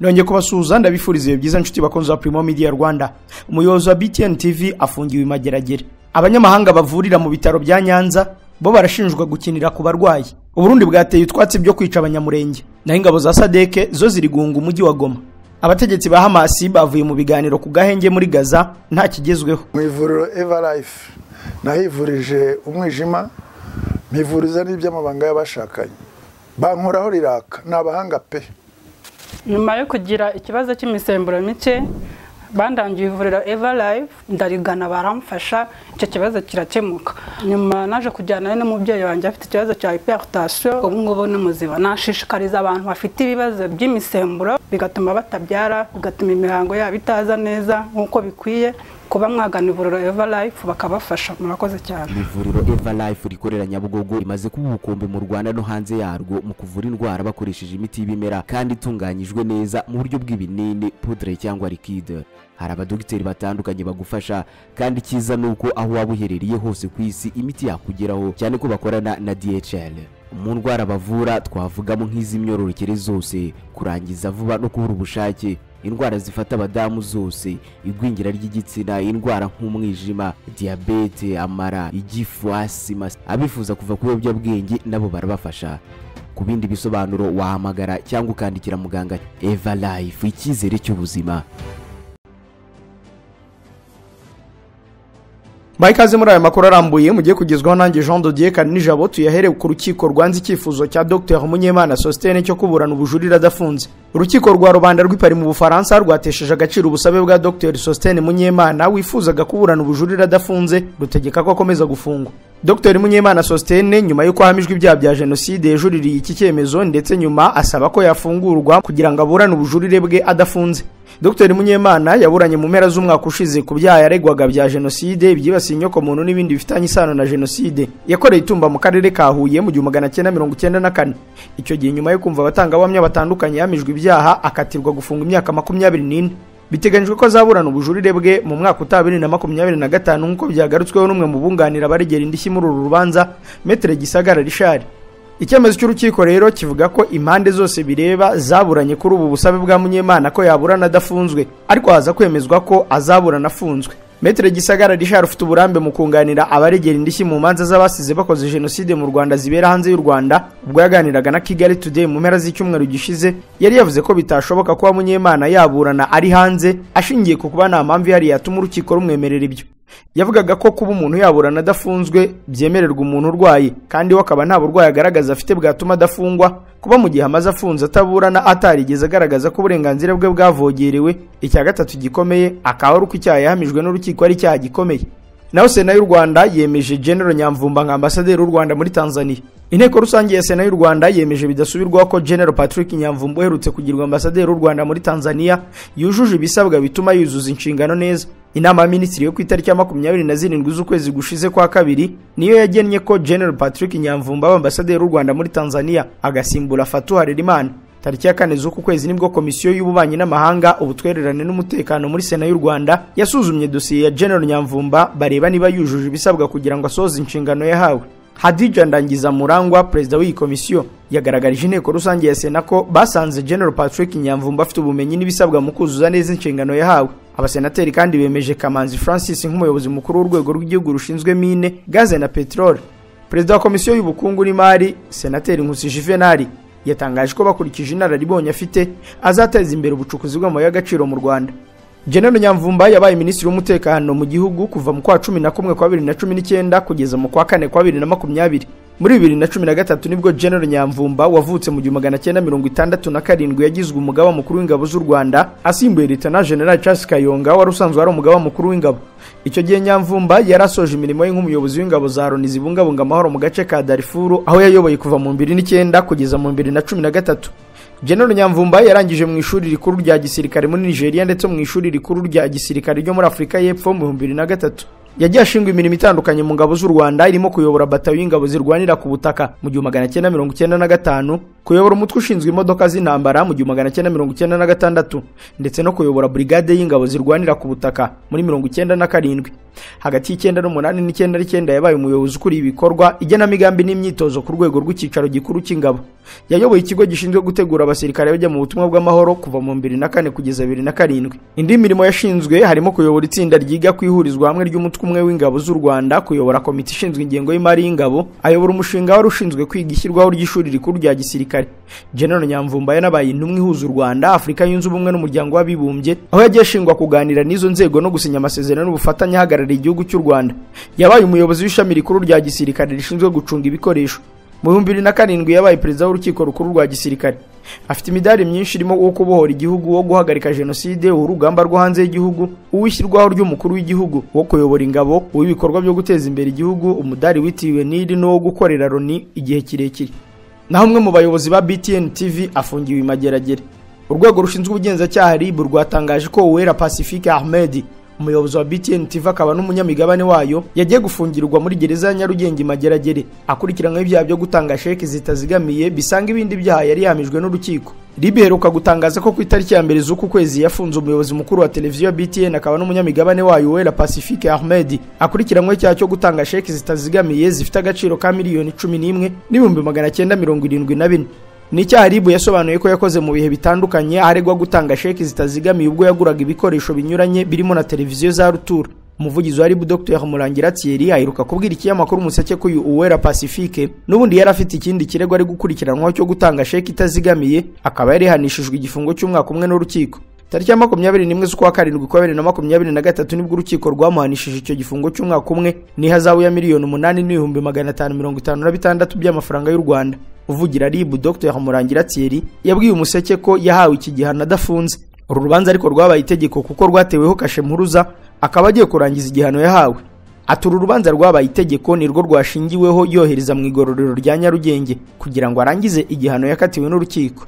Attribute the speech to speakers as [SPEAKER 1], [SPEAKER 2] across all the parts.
[SPEAKER 1] nongeye kubasuhuza ndabifuriza ibihe byiza nshuti bakunzi ba Primo Media Rwanda. Umuyobozi wa BTN TV afungiwe i Mageragere abanyamahanga bavurira mu bitaro bya Nyanza bo barashinjwa gukinira ku barwayi. Uburundi bwateye utwatsi byo kwica abanyamurenge. Naho ingabo za Sadeke zo ziri guhunga umujyi wa Goma. Abategetsi ba Hamasi bavuye mu biganiro ku gahenge muri Gaza nta kigezweho.
[SPEAKER 2] Mu ivuriro Everlife nahivurije umwijima mpivuriza n'iby'amabanga y'abashakanye. Bankoraho riraka ni abahanga pe.
[SPEAKER 3] Nyuma yo kugira ikibazo cy'imisemburo mike bandangiye ivuriro eva live ndarigana baramfasha icyo kibazo kirakemuka. Nyuma naje kujyana n'umubyeyi wanjye afite ikibazo cya hypertension ubu ngubu ni muzima. Nashishikariza abantu bafite ibibazo by'imisemburo bigatuma batabyara bigatuma imihango yabo itaza neza nk'uko bikwiye. Kuba mwagana ivuriro eva life bakabafasha murakoze cyane.
[SPEAKER 4] Ivuriro eva life rikorera nyabugogo rimaze kuba ubukombe mu rwanda no hanze yarwo mu kuvura indwara bakoresheje imiti y'ibimera kandi itunganyijwe neza mu buryo bw'ibinini pudre cyangwa liquide. Hari abadogiteri batandukanye bagufasha kandi icyiza ni uko aho waba uherereye hose ku isi imiti yakugeraho cyane ko bakorana na dhl mu ndwara bavura twavugamo nk'iz'imyororokere zose kurangiza vuba no kubura ubushake. Indwara zifata abadamu zose. Igwingira ry'igitsina indwara nk'umwijima diyabete amara igifu asima abifuza kuva ku biyobyabwenge nabo barabafasha. Ku bindi bisobanuro wahamagara cyangwa ukandikira muganga eva life icyizere cy'ubuzima.
[SPEAKER 1] Ikaze muri aya makuru arambuye mugiye kugezwaho nanjye Jean Dodier Karinijabo tuyahere ku rukiko rwanze icyifuzo cya Dr Munyemana Sostene cyo kuburana ubujurire adafunze. Urukiko rwa rubanda rw'ipari mu Bufaransa rwatesheje agaciro ubusabe bwa Dr Sostene Munyemana wifuzaga kuburana ubujurire adafunze rutegeka ko akomeza gufungwa. Dr Munyemana Sostene nyuma y'uko ahamijwe ibyaha bya jenoside yajuririye iki cyemezo ndetse nyuma asaba ko yafungurwa kugira ngo aburane ubujurire bwe adafunze. Dr. Munyemana yaburanye mu mpera z'umwaka ushize ku byaha yaregwaga bya jenoside ibyibasiye inyokomuntu n'ibindi bifitanye isano na jenoside. Yakoreye itumba mu karere ka Huye mu gihumbi magana cyenda mirongo icyenda na kane. Icyo gihe nyuma yo kumva abatangabuhamya batandukanye yamijwe ibyaha akatirwa gufunga imyaka makumyabiri n'ine. Biteganyijwe ko azaburana ubujurire bwe mu mwaka utaha bibiri na makumyabiri na gatanu nk'uko byagarutsweho n'umwe mu bunganira abaregera indishyi muri uru rubanza Metre Gisagara Richard. Icyemezo cy'urukiko rero kivuga ko impande zose bireba zaburanye kuri ubu busabe bwa munyemana ko yaburana adafunzwe ariko haza kwemezwa ko azaburana afunzwe Metre Gisagara Richard ufite uburambe mu kunganira abaregera indishyi mu manza z'abasize bakoze jenoside mu Rwanda zibera hanze y'u Rwanda ubwo yaganiraga na Kigali Today mu mpera z'icyumweru gishize yari yavuze ko bitashoboka kuba munyemana yaburana ari hanze ashingiye ku kuba nta mpamvu ihari yatuma urukiko rumwemerera ibyo. Yavugaga ko kuba umuntu yaburana adafunzwe byemererwa umuntu urwaye kandi we akaba nta burwayi agaragaza afite bwatuma adafungwa kuba mu gihe amaze afunze ataburana atarigeze agaragaza ko uburenganzira bwe bwavogerewe icya gatatu gikomeye akaba ari uko icyaha yahamijwe n'urukiko ari icyaha gikomeye. Naho sena y'u rwanda yemeje general nyamvumba nka ambasaderi w'u rwanda muri tanzania. Inteko rusange ya sena y'u rwanda yemeje bidasubirwaho ko general patrick nyamvumba uherutse kugirwa ambasaderi w'u rwanda muri tanzania yujuje ibisabwa bituma yuzuza inshingano neza. Inama ya minisitiri yo ku itariki ya makumyabiri na zirindwi z'ukwezi gushize kwa kabiri niyo yagennye ko general patrick nyamvumba aba ambasaderi w'u rwanda muri tanzania agasimbura fatu harerimana. Tariki ya kane z'uku kwezi ni bwo komisiyo y'ububanyi n'amahanga ubutwererane n'umutekano muri sena y'u rwanda yasuzumye dosiye ya general nyamvumba bareba niba yujuje ibisabwa kugira ngo asohoze inshingano yahawe. Hadija ndangiza murangwa perezida w'iyi komisiyo yagaragarije inteko rusange ya sena ko basanze general patrick nyamvumba afite ubumenyi n'ibisabwa mu kuzuza neza inshingano yahawe. Abasenateri kandi bemeje kamanzi francis nk'umuyobozi mukuru w'urwego rw'igihugu rushinzwe mine gaze na peteroli perezida wa komisiyo y'ubukungu n'imari senateri nkusi juvenali yatangaje ko bakurikije inararibonye afite azateza imbere ubucukuzi bw'amabuye y'agaciro mu rwanda. General Nyamvumba yabaye minisitiri w'umutekano mu gihugu kuva mu kwa cumi na kumwe kwa bibiri na cumi n'icyenda kugeza mu kwa kane kwa bibiri na makumyabiri. Muri bibiri na cumi na gatatu ni bwo General Nyamvumba wavutse mu gihumbi magana cyenda mirongo itandatu na karindwi yagizwe umugaba mukuru w'ingabo z'u Rwanda asimbuye Lutena General Charles Kayonga wari usanzwe ari umugaba mukuru w'ingabo. Icyo gihe Nyamvumba yari asoje imirimo ye nk'umuyobozi w'ingabo za Loni zibungabunga amahoro mu gace ka Darfur aho yayoboye kuva mu 2009 kugeza mu 2013 General Nyamvumba yarangije mu ishuri rikuru rya gisirikare muri Nigeria ndetse mu ishuri rikuru rya gisirikare ryo muri Afurika y'Epfo mu 2003 yagiye ashingwa imirimo itandukanye mu ngabo z'u Rwanda irimo kuyobora batayo y'ingabo zirwanira ku butaka mu 1995 kuyobora umutwe ushinzwe imodoka z'intambara mu 1996 ndetse no kuyobora brigade y'ingabo zirwanira ku butaka muri 1997 hagati y'icyenda n'umunani n'icyenda n'icyenda yabaye umuyobozi ukuriye ibikorwa igenamigambi n'imyitozo ku rwego rw'icyicaro gikuru cy'ingabo. Yayoboye ikigo gishinzwe gutegura abasirikare bajya mu butumwa bw'amahoro kuva mu bibiri na kane kugeza bibiri na karindwi. Indi mirimo yashinzwe harimo kuyobora itsinda ryiga ku ihurizwa hamwe ry'umutwe umwe w'ingabo z'u rwanda kuyobora komite ishinzwe ingengo y'imari y'ingabo ayobora umushinga wari ushinzwe kwiga ishyirwaho ry'ishuri rikuru rya gisirikare. General nyamvumba yanabaye intumwa ihuza u rwanda afurika yunze ubumwe n'umuryango w'abibumbye aho yagiye ashingwa kuganira n'izo nzego no gusinya amasezerano n'ubufatanye ahagarariye igihugu cy'u rwanda. Yabaye umuyobozi w'ishami rikuru rya gisirikare rishinzwe gucunga ibikoresho. Mu bihumbi bibiri na karindwi yabaye perezida w'urukiko rukuru rwa gisirikare. Afite imidari myinshi irimo uwo kubohora igihugu wo guhagarika jenoside uw'urugamba rwo hanze y'igihugu uw'ishyirwaho ry'umukuru w'igihugu wo kuyobora ingabo uw'ibikorwa byo guteza imbere igihugu umudari witiriwe nili n'uwo gukorera loni igihe kirekire. Naho umwe mu bayobozi ba btn tv afungiwe imageragere urwego rushinzwe ubugenzacyaha rib rwatangaje ko uwera pacifique ahmed umuyobozi wa btn tv akaba n'umunyamigabane wayo yagiye gufungirwa muri gereza ya nyarugenge mageragere. Akurikiranyweho ibyaha byo gutanga sheki zitazigamiye bisanga ibindi byaha yari yahamijwe n'urukiko. Rib iheruka gutangaza ko ku itariki ya mbere z'uku kwezi yafunze umuyobozi mukuru wa televiziyo btn akaba n'umunyamigabane wayo wera pacifique ahmed. Akurikiranyweho icyaha cyo gutanga sheki zitazigamiye zifite agaciro ka miliyoni cumi n'imwe n'ibihumbi magana cyenda mirongo irindwi na bine. Ni icyaha ribu yasobanuye ko yakoze mu bihe bitandukanye aharegwa gutanga sheki zitazigamiye ubwo yaguraga ibikoresho binyuranye birimo na televiziyo za rutura. Umuvugizi wa ribu dr. Murangira thierry aheruka kubwira ikinyamakuru umuseke ko uyu uwera pacifique n'ubundi yari afite ikindi kirego ari gukurikiranwaho cyo gutanga sheki itazigamiye akaba yari yahanishijwe igifungo cy'umwaka umwe n'urukiko. Tariki ya makumyabiri n'imwe z'ukwa karindwi kwa bibiri na makumyabiri na gatatu ni bwo urukiko rwamuhanishije icyo gifungo cy'umwaka umwe n'ihazabu ya miliyoni umunani n'ibihumbi magana atanu mirongo itanu na bitandatu by'amafaranga y'u rwanda. Uvugira ribu dr. Murangira thierry yabwiye umuseke ko yahawe iki gihano adafunze uru rubanza ariko rwabaye itegeko kuko rwateweho kashe mpuruza akaba agiye kurangiza igihano yahawe. Ati uru rubanza rwabaye itegeko nirwo rwashingiweho yohereza mu igororero rya nyarugenge kugira ngo arangize igihano yakatiwe n'urukiko.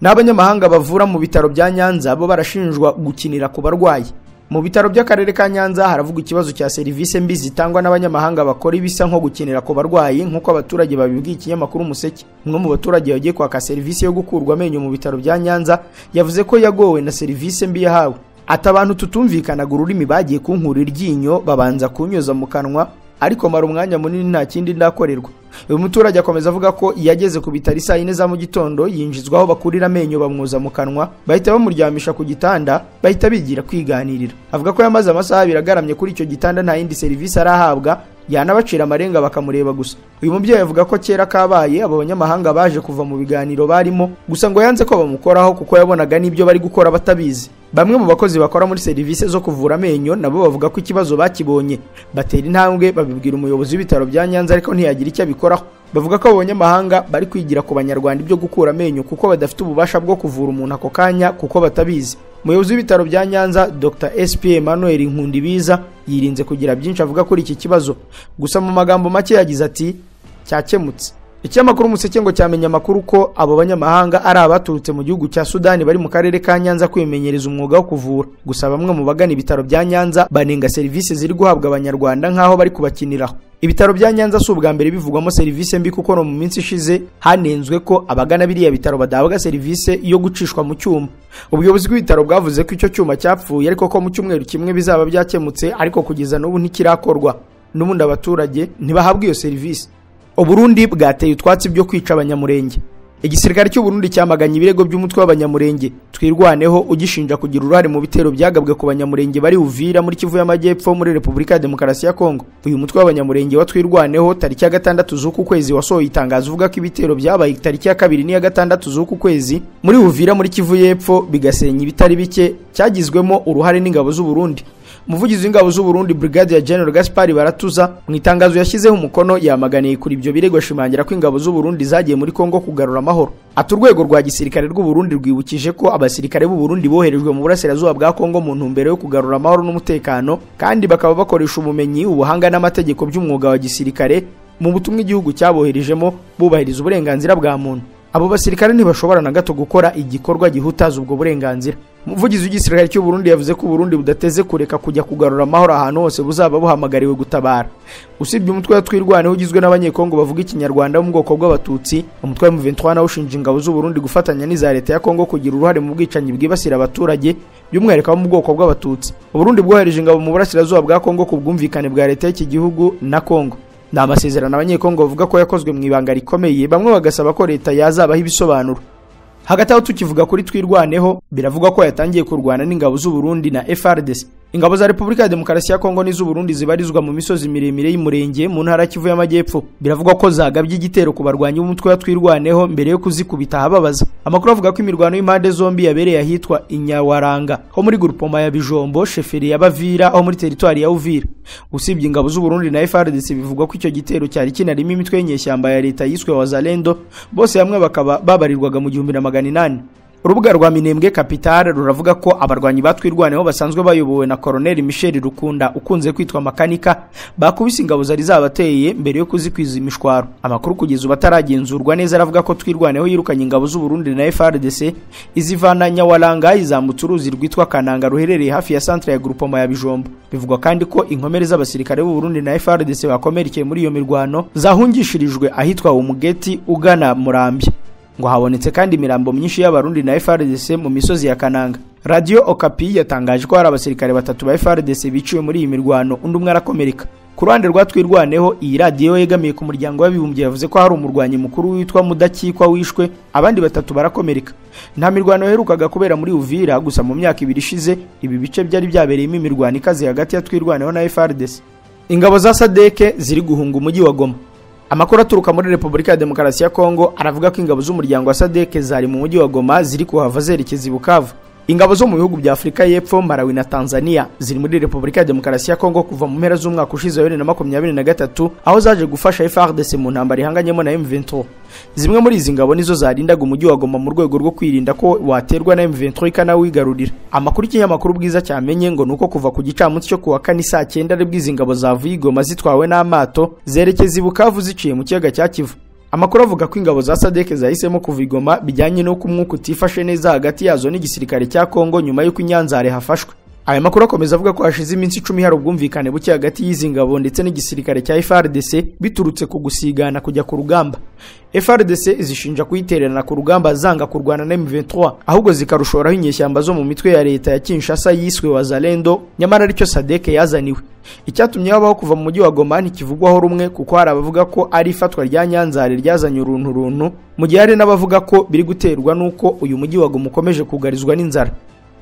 [SPEAKER 1] N'abanyamahanga bavura mu bitaro bya nyanza bo barashinjwa gukinira ku barwayi. Mu bitaro by'akarere ka nyanza haravugwa ikibazo cya serivisi mbi zitangwa n'abanyamahanga bakora ibisa nko gukinira ku barwayi nk'uko abaturage babibwiye ikinyamakuru umuseke umwe mu baturage bagiye kwaka serivisi yo gukurwa amenyo mu bitaro bya nyanza yavuze ko yagowe na serivisi mbi yahawe. Ati abantu tutumvikanaga ururimi bagiye kunkura iryinyo babanza kunyoza mu kanwa ariko mara umwanya munini nta kindi ndakorerwa. Uyu muturage akomeza avuga ko iyo ageze ku bitaro isaa yine za mu gitondo yinjizwa aho bakurira amenyo bamwoza mu kanwa bahita bamuryamisha ku gitanda bahita bigira kwiganirira. Avuga ko yamaze amasaha abiri agaramye kuri icyo gitanda nta yindi serivisi arahabwa yanabacira amarenga bakamureba gusa. Uyu mubyeyi avuga ko kera kabaye abo banyamahanga baje kuva mu biganiro barimo. Gusa ngo yanze ko bamukoraho kuko yabonaga n'ibyo bari gukora batabizi. Bamwe mu bakozi bakora muri serivisi zo kuvura amenyo nabo bavuga ko ikibazo bakibonye. Batera intambwe babibwira umuyobozi w'ibitaro bya nyanza ariko ntiyagira icyo abikoraho bavuga ko abo banyamahanga bari kwigira ku banyarwanda ibyo gukura amenyo kuko badafite ububasha bwo kuvura umuntu ako kanya kuko batabizi. Umuyobozi w'ibitaro bya nyanza dr. Sp emmanuel nkundibiza yirinze kugira byinshi avuga kuri iki kibazo. Gusa mu magambo make yagize ati cyakemutse. Ikinyamakuru umuseke ngo cyamenye amakuru ko abo banyamahanga ari abaturutse mu gihugu cya sudani bari mu karere ka nyanza kwimenyereza umwuga wo kuvura. Gusa bamwe mu bagana ibitaro bya nyanza banenga serivisi ziri guhabwa abanyarwanda nk'aho bari kubakiniraho. Ibitaro bya nyanza si ubwa mbere bivugwamo serivisi mbi kuko no mu minsi ishize hanenzwe ko abagana biriya bitaro badahabwa serivisi yo gucishwa mu cyuma. Ubuyobozi bw'ibitaro bwavuze ko icyo cyuma cyapfuye ariko ko mu cyumweru kimwe bizaba byakemutse ariko kugeza n'ubu ntikirakorwa. N'ubundi abaturage ntibahabwa iyo serivisi. Uburundi bwateye utwatsi byo kwica abanyamurenge. Igisirikare cy'uburundi cyamaganye ibirego by'umutwe w'abanyamurenge. Twirwaneho ugishinja kugira uruhare mu bitero byagabwe ku banyamurenge bari uvira muri kivu y'amajyepfo muri repubulika ya demokarasi ya kongo. Uyu mutwe w'abanyamurenge wa twirwaneho tariki ya gatandatu z'uku kwezi wasohoye itangazo uvuga ko ibitero byabaye tariki ya kabiri n'iya gatandatu z'uku kwezi muri uvira muri kivu y'epfo bigasenya ibitari bike cyagizwemo uruhare n'ingabo z'uburundi umuvugizi w'ingabo z'uburundi brigade ya general gaspari baratuza mu itangazo yashyizeho umukono yamaganiye kuri ibyo birego ashimangira ko ingabo z'uburundi zagiye muri kongo kugarura amahoro. Ati urwego rwa gisirikare rw'uburundi rwibukije ko abasirikare b'uburundi boherejwe mu burasirazuba bwa kongo mu ntumbero yo kugarura amahoro n'umutekano kandi bakaba bakoresha ubumenyi ubuhanga n'amategeko by'umwuga wa gisirikare mu butumwa igihugu cyaboherejemo bubahiriza uburenganzira bwa muntu. Abo basirikare ntibashobora na gato gukora igikorwa gihutaza ubwo burenganzira. Umuvugizi w'igisirikare cy'u Burundi yavuze ko Burundi budateze kureka kujya kugarura amahoro ahantu hose buzaba buhamagariwe gutabara. Usibye umutwe wa twirwaneho ugizwe n'abanyekongo bavuga ikinyarwanda mu bwoko bw'abatutsi umutwe wa M23 nawo ushinja ingabo z'u Burundi gufatanya n'iza leta ya Kongo kugira uruhare mu bwicanyi bwibasira abaturage by'umwihariko mu bwoko bw'abatutsi. Burundi bwohereje ingabo mu burasirazuba bwa Kongo ku bwumvikane bwa leta y'iki gihugu na Kongo ni amasezerano abanyekongo bavuga ko yakozwe mu ibanga rikomeye bamwe bagasaba ko leta yazabaho ibisobanuro. Hagati aho tukivuga kuri twirwaneho biravugwa ko yatangiye kurwana n'ingabo z'u Burundi na FRDC ingabo za Repubulika ya Demokarasi ya Kongo n'iz'u Burundi zibarizwa mu misozi miremire y'umurenge mu ntara Kivu y'Amajyepfo. Biravugwa ko zagabye igitero ku barwanyi b'umutwe wa twirwaneho mbere yo kuzikubita ahababaza. Amakuru avuga ko imirwano y'impande zombi yabereye ahitwa Inyawaranga ho muri grupoma ya Bijombo sheferi ya Bavira ho muri teritwari ya Uvira. Usibye ingabo z'u Burundi na FRDC bivugwa ko icyo gitero cyari kinarimo imitwe y'inyeshyamba ya leta yiswe Wazalendo bose hamwe bakaba babarirwaga mu gihumbi na magana inani. Urubuga rwa minembwe kapitale ruravuga ko abarwanyi batwirwaneho basanzwe bayobowe na koroneli michel rukunda ukunze kwitwa makanika bakubise ingabo zari zabateye mbere yo kuzikwiza imishwaro. Amakuru kugeza ubu ataragenzurwa neza aravuga ko twirwaneho yirukanye ingabo z'u Burundi na FRDC izivana nyawaranga izambutsa uruzi rwitwa kananga ruherereye hafi ya centre ya groupement ya bijombo bivugwa kandi ko inkomere z'abasirikare b'u Burundi na FRDC bakomerekeye muri iyo mirwano zahungishirijwe ahitwa umugeti ugana murambya. Ngo habonetse kandi imirambo myinshi y'abarundi na FRDC mu misozi ya Kananga. Radio Okapi yatangaje ko hari abasirikare batatu ba FRDC biciwe muri iyi mirwano undi umwe arakomereka. Ku ruhande rwa twirwaneho iyi radiyo yegamiye ku muryango w'abibumbye yavuze ko hari umurwanyi mukuru witwa mudakikwa wishwe abandi batatu barakomereka. Nta mirwano yaherukaga kubera muri Uvira gusa mu myaka ibiri ishize ibi bice byari byabereyemo imirwano ikaze hagati ya twirwaneho na FRDC ingabo za Sadeke ziri guhunga umujyi wa Goma. Amakuru aturuka muri repubulika ya demokarasi ya kongo aravuga ko ingabo z'umuryango wa sadeke zari mu mujyi wa goma ziri kuhava zerekeza i bukavu ingabo zo mu bihugu bya afurika y'epfo malawi na tanzania ziri muri repubulika ya demokarasi ya kongo kuva mu mpera z'umwaka ushize wa bibiri na makumyabiri na gatatu aho zaje gufasha frdc mu ntambara ihanganyemo na m23 zimwe muri izi ngabo nizo zarindaga umujyi wa goma mu rwego rwo kwirinda ko waterwa na m23 ikanawigarurira. Amakuru y'ikinyamakuru bwiza cyamenye ngo ni uko kuva ku gicamunsi cyo kuwa kane saa cyenda ari bwo izi ngabo zavuye i goma zitwawe n'amato zerekeza i bukavu ziciye mu kiyaga cya kivu. Amakuru avuga ko ingabo za sadeke zahisemo kuva i goma bijyanye n'uko umwuka utifashe neza hagati yazo n'igisirikare cya kongo nyuma y'uko inyanzare hafashwe. Aya makuru akomeza avuga ko hashize iminsi icumi hari ubwumvikane buke hagati y'izi ngabo ndetse n'igisirikare cya FRDC biturutse ku gusigana kujya ku rugamba. FRDC zishinja kuyitererana ku rugamba zanga kurwana na M23 ahubwo zikarushoraho inyeshyamba zo mu mitwe ya leta ya Kinshasa yiswe Wazalendo nyamara ari cyo Sadeke yazaniwe. Icyatumye habaho kuva mu mujyi wa Goma ntikivugwaho rumwe kuko hari abavuga ko ari ifatwa rya Nyanzare ryazanye uruntu runtu mu gihe hari n'abavuga ko biri guterwa n'uko uyu mujyi wa Goma ukomeje kugarizwa n'inzara.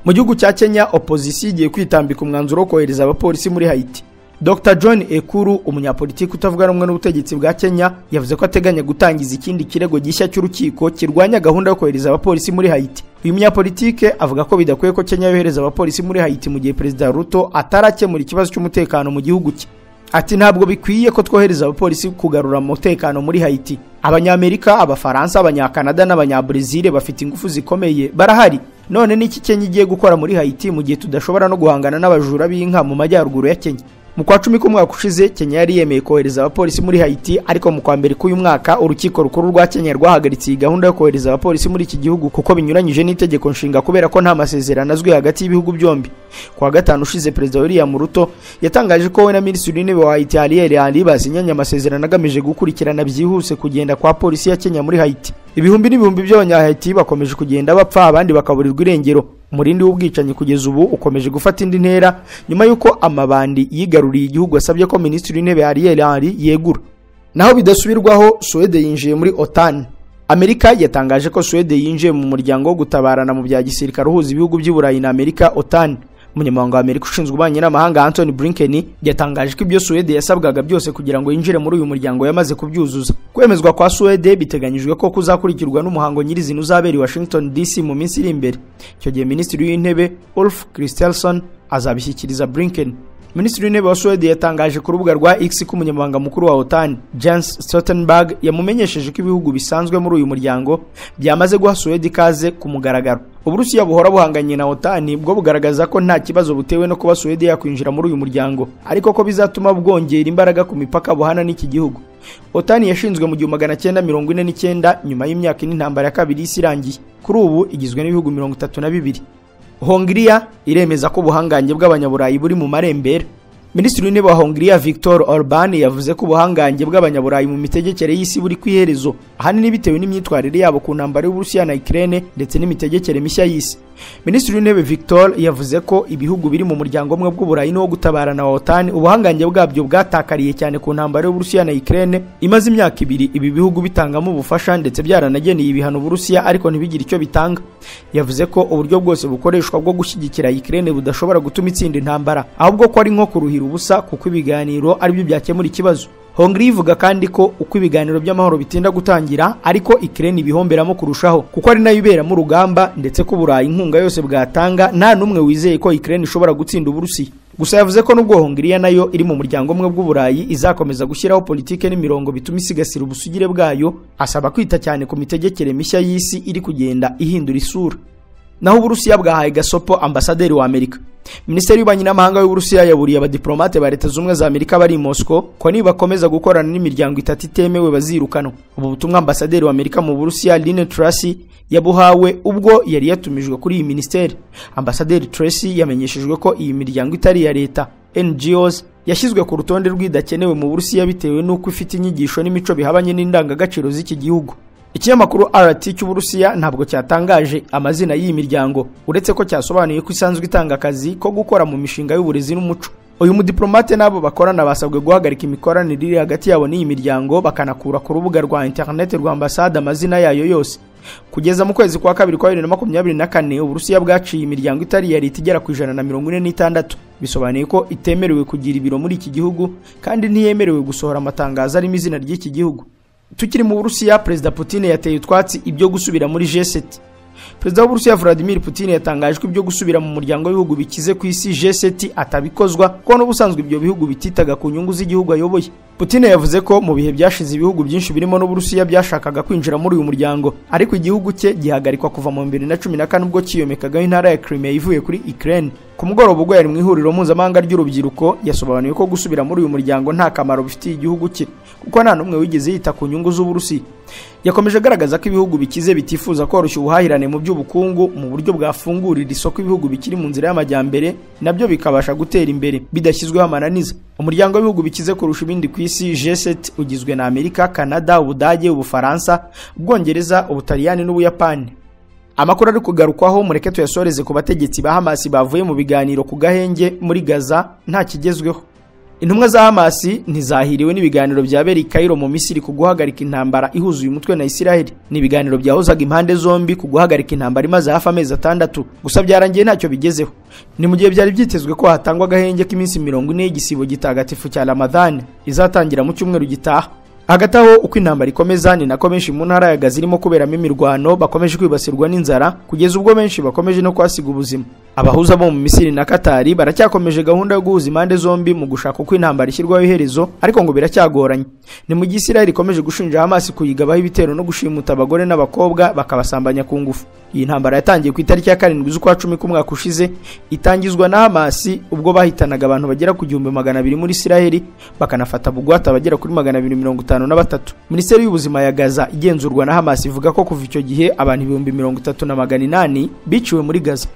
[SPEAKER 1] Mu gihugu cya Kenya opozisiyo igiye kwitambika umwanzuro wo kohereza abapolisi muri Haiti. Dr. John Ekuru umunyapolitiki utavuga rumwe n'ubutegetsi bwa Kenya yavuze ko ateganya gutangiza ikindi kirego gishya cy'urukiko kirwanya gahunda yo kohereza abapolisi muri Haiti. Uyu munyapolitike avuga ko bidakwiye ko Kenya yohereza abapolisi muri Haiti mu gihe Perezida Ruto atarakemura ikibazo cy'umutekano mu gihugu cye. Ati ntabwo bikwiye ko twohereza abapolisi kugarura umutekano muri Haiti. Abanyamerika abafaransa abanyakanada n'abanyabrezil bafite ingufu zikomeye. Barahari. None n'iki Kenya igiye gukora muri Haiti mu gihe tudashobora no guhangana n'abajura b'inka mu majyaruguru ya Kenya? Mu kwa cumi k'umwaka ushize Kenya yari yemeye kohereza abapolisi muri Haiti ariko mu kwa mbere k'uyu mwaka urukiko rukuru rwa Kenya rwahagaritse iyi gahunda yo kohereza abapolisi muri iki gihugu kuko binyuranyije n'itegeko nshinga kubera ko nta masezerano azwi hagati y'ibihugu byombi. Kwa gatanu ushize perezida William Ruto yatangaje ko we na minisitiri w'intebe wa Haiti Ariel Henry basinyanye amasezerano agamije gukurikirana byihuse kugenda kwa polisi ya Kenya muri Haiti. Ibihumbi n'ibihumbi by'abanyahayiti bakomeje kugenda bapfa abandi bakaburirwa irengero. Umurindi w'ubwicanyi kugeza ubu ukomeje gufata indi ntera nyuma y'uko amabandi yigaruriye igihugu asabye ko minisitiri w'intebe Ariel Henry yegura. Naho bidasubirwaho Suwede yinjiye muri OTAN. Amerika yatangaje ko Suwede yinjiye mu muryango wo gutabarana mu bya gisirikare uhuza ibihugu by'i Burayi na Amerika OTAN. Umunyamabanga wa Amerika ushinzwe ububanyi n'amahanga Anthony Blinken yatangaje ko ibyo Suwede yasabwaga byose kugira ngo yinjire muri uyu muryango yamaze kubyuzuza. Kwemezwa kwa Suwede biteganyijwe ko kuzakurikirwa n'umuhango nyirizina uzabera i Washington DC mu minsi iri imbere. Icyo gihe minisitiri w'intebe Ulf Kristersson azabishyikiriza Blinken. Minisitiri w'intebe wa Suwede yatangaje ku rubuga rwa X ko umunyamabanga mukuru wa OTAN Jens Stoltenberg yamumenyesheje ko ibihugu bisanzwe muri uyu muryango byamaze guha Suwede ikaze ku mugaragaro. Uburusiya buhora buhanganye na otani bwo bugaragaza ko nta kibazo butewe no kuba suwede yakwinjira muri uyu muryango. Ariko ko bizatuma bwongera imbaraga ku mipaka buhana n'iki gihugu. Otani yashinzwe mu gihumbi magana cyenda mirongo ine n'icyenda nyuma y'imyaka ine intambara ya kabiri y'isi irangiye. Kuri ubu igizwe n'ibihugu mirongo itatu na bibiri. Hongiriya iremeza ko ubuhangange bw'abanyaburayi buri mu marembera. Minisitiri w'intebe wa hongiriya victor orban yavuze ko ubuhangange bw'abanyaburayi mu mitegekere y'isi buri ku iherezo. Ahanini bitewe n'imyitwarire yabo ku ntambara y'uburusiya na ikirere ndetse n'imitegekere mishya y'isi. Minisitiri w'intebe victor yavuze ko ibihugu biri mu muryango umwe bw'uburayi n'uwo gutabarana wa otani ubuhangange bwabyo bwatakariye cyane ku ntambara y'uburusiya na ikirere imaze imyaka ibiri ibi bihugu bitangamo ubufasha ndetse byaranageneye ibihano uburusiya ariko ntibigire icyo bitanga. Yavuze ko uburyo bwose bukoreshwa bwo gushyigikira ikirere budashobora gutuma itsinda intambara ahubwo ko ari nko kuruhira ubusa kuko ibiganiro ari byo byakemura ikibazo. Hongiriya ivuga kandi ko uko ibiganiro by'amahoro bitinda gutangira ariko ikirere ibihomberamo kurushaho kuko ari na yo iberamo urugamba ndetse ko burayi inkunga yose bwatanga nta n'umwe wizeye ko ikirere ishobora gutsinda uburusiya. Gusa yavuze ko nubwo hongiriya na yo iri mu muryango umwe bw'uburayi izakomeza gushyiraho politike n'imirongo bituma isigasira ubusugire bwayo asaba kwita cyane ku mitegekere mishya y'isi iri kugenda ihindura isura. Naho uburusiya bwahaye gasopo ambasaderi wa amerika. Minisiteri y'ububanyi n'amahanga y'uburusiya yaburiye abadiplomate ba leta z'ubumwe za amerika bari i moscow ko nibakomeza gukorana n'imiryango itatu itemewe bazirukanwa. Ubu butumwa ambasaderi wa amerika mu burusiya line tracy yabuhawe ubwo yari yatumijwe kuri iyi minisiteri. Ambasaderi tracy yamenyeshejwe ko iyi miryango itari iya leta ngos yashyizwe ku rutonde rw'idakenewe mu burusiya bitewe n'uko ifite inyigisho n'imico bihabanye n'indangagaciro z'iki gihugu. Ikinyamakuru rt cy'uburusiya ntabwo cyatangaje amazina y'iyi miryango. Uretse ko cyasobanuye ko isanzwe itanga akazi ko gukora mu mishinga y'uburezi n'umuco. Uyu mudiplomate n'abo bakorana basabwe guhagarika imikoranire iri hagati yabo n'iyi miryango bakanakura ku rubuga rwa interineti rwa ambasade amazina yayo yose. Kugeza mu kwezi kwa kabiri kwa bibiri na makumyabiri na kane uburusiya bwaciye imiryango itari iya leta igera ku ijana na mirongo ine n'itandatu. Bisobanuye ko itemerewe kugira ibiro muri iki gihugu kandi ntiyemerewe gusohora amatangazo arimo izina ry'iki gihugu. Tukiri mu burusiya perezida putin yateye utwatsi ibyo gusubira muri g7 perezida w'uburusiya vladimir putin yatangaje ko ibyo gusubira mu muryango w'ibihugu bikize ku isi g7 atabikozwa kuko n'ubusanzwe ibyo bihugu bititaga ku nyungu z'igihugu ayoboye. Putin yavuze ko mu bihe byashize ibihugu byinshi birimo n'uburusiya byashakaga kwinjira muri uyu muryango. Ariko igihugu cye gihagarikwa kuva mu bibiri na cumi na kane ubwo cyiyomekagaho intara ya crimea ivuye kuri ukraine. Ku mugoroba ubwo yari mu ihuriro mpuzamahanga ry'urubyiruko yasobanuye ko gusubira muri uyu muryango nta kamaro bifitiye igihugu cye kuko nta n'umwe wigeze yita ku nyungu z'uburusiya. Yakomeje agaragaza ko ibihugu bikize bitifuza koroshya ubuhahirane mu by'ubukungu mu buryo bwafungurira isoko ibihugu bikiri mu nzira y'amajyambere na byo bikabasha gutera imbere bidashyizweho amananiza umuryango w'ibihugu bikize kurusha ibindi ku isi G7 ugizwe na Amerika, Canada, Ubudage, Ubufaransa, Ubwongereza, Ubutaliyani n'Ubuyapani. Amakuru ari kugarukwaho mureke tuyasoreze ku bategetsi ba Hamas bavuye mu biganiro ku gahenge muri Gaza nta kigezweho. Intumwa za Hamas ntizahiriwe n'ibiganiro byabereye i Cairo mu Misiri ku guhagarika intambara ihuza uyu mutwe na Isiraheli. Ni ibiganiro byahuzaga impande zombi ku guhagarika intambara imaze hafi amezi atandatu, gusa byarangiye ntacyo bigezeho. Ni mu gihe byari byitezwe ko hatangwa agahenge k'iminsi mirongo ine y'igisibo gitagatifu cya Ramadhan izatangira mu cyumweru gitaha. hagati aho uko intambara ikomeza ni nako benshi mu ntara ya Gaza irimo kuberamo imirwano bakomeje kwibasirwa n'inzara kugeza ubwo benshi bakomeje no kuhasiga ubuzima abahuza bo mu Misiri na Katari baracyakomeje gahunda yo guhuza impande zombi mu gushaka uko intambara ishyirwaho iherezo ariko ngo biracyagoranye. Ni mu gihe Isiraheli ikomeje gushinja Hamas kuyigabaho ibitero no gushimuta abagore n'abakobwa bakabasambanya ku ngufu. Iyi ntambara yatangiye ku itariki ya karindwi z'ukwa cumi k'umwaka ushize itangizwa na Hamas ubwo bahitanaga abantu bagera ku gihumbi magana abiri muri Isiraheli bakanafata bugwate abagera kuri magana abiri mirongo itanu na batatu. Minisiteri y'ubuzima ya Gaza igenzurwa na Hamas ivuga ko kuva icyo gihe abantu ibihumbi mirongo itatu na magana inani biciwe muri Gaza.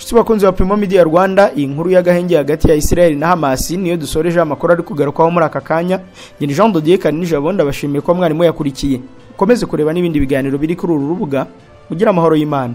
[SPEAKER 1] Nshuti bakunzi ba Primo Media Rwanda iyi nkuru y'agahenge hagati ya Israel na Hamas niyo dusoreje amakuru ari kugarukwaho muri aka kanya. Njye Jean Dodier Kanijabo ndabashimiye ko mwarimu yakurikiye. Ukomeze kureba n'ibindi biganiro biri kuri uru rubuga ugira amahoro y'Imana.